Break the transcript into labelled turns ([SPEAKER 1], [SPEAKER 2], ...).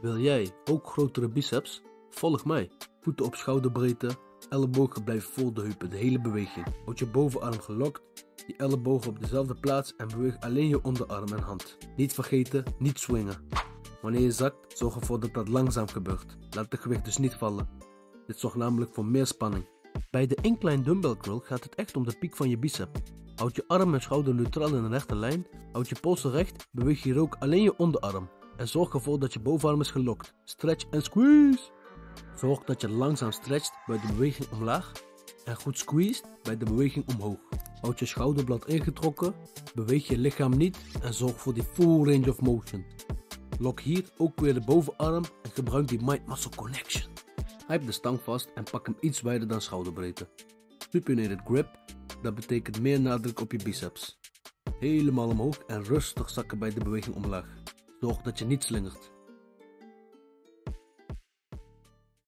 [SPEAKER 1] Wil jij ook grotere biceps? Volg mij. Voeten op schouderbreedte, ellebogen blijven vol de heupen de hele beweging. Houd je bovenarm gelokt, je ellebogen op dezelfde plaats en beweeg alleen je onderarm en hand. Niet vergeten, niet swingen. Wanneer je zakt, zorg ervoor dat dat langzaam gebeurt. Laat het gewicht dus niet vallen. Dit zorgt namelijk voor meer spanning. Bij de incline dumbbell curl gaat het echt om de piek van je bicep. Houd je arm en schouder neutraal in een rechte lijn, houd je polsen recht, beweeg hier ook alleen je onderarm. En zorg ervoor dat je bovenarm is gelokt. Stretch en squeeze. Zorg dat je langzaam stretcht bij de beweging omlaag en goed squeezed bij de beweging omhoog. Houd je schouderblad ingetrokken, beweeg je lichaam niet en zorg voor die full range of motion. Lok hier ook weer de bovenarm en gebruik die mind-muscle connection. Hype de stang vast en pak hem iets wijder dan schouderbreedte. Supinated grip, dat betekent meer nadruk op je biceps. Helemaal omhoog en rustig zakken bij de beweging omlaag. Zorg dat je niet slingert.